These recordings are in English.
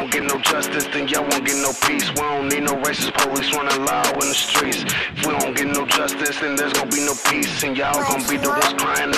don't get no justice, then y'all won't get no peace. We don't need no racist police running loud in the streets. If we don't get no justice, then there's gonna be no peace. And y'all gonna be the ones crying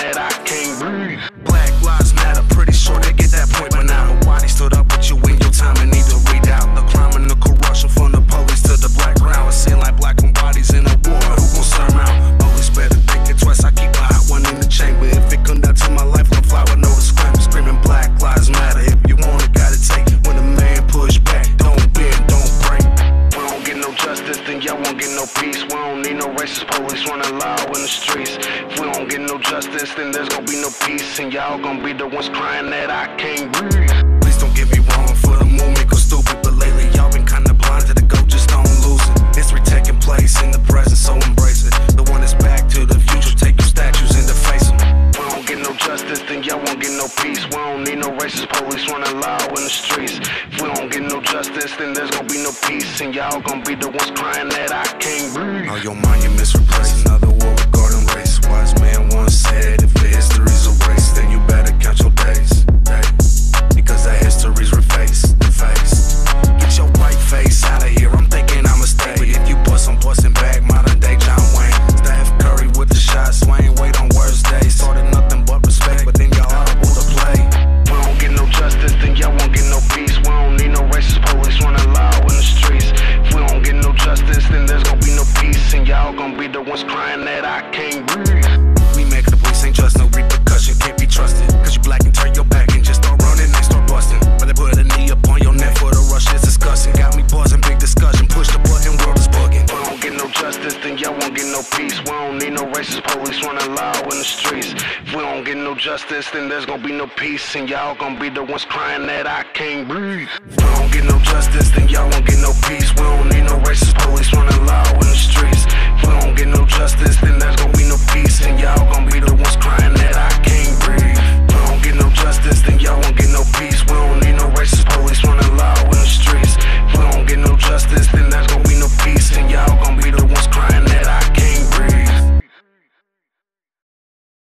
police running loud in the streets. If we don't get no justice, then there's gonna be no peace. And y'all gonna be the ones crying that I can't breathe. Please don't get me wrong for the movement go stupid, but lately y'all been kinda blind to the goat, just don't lose it. History taking place in the present, so embrace racist police running loud in the streets. If we don't get no justice, then there's gonna be no peace. And y'all gonna be the ones crying that I can't breathe. On your monuments replace another police running loud in the streets. If we don't get no justice, then there's gonna be no peace. And y'all gonna be the ones crying that I can't breathe. If we don't get no justice, then y'all won't get no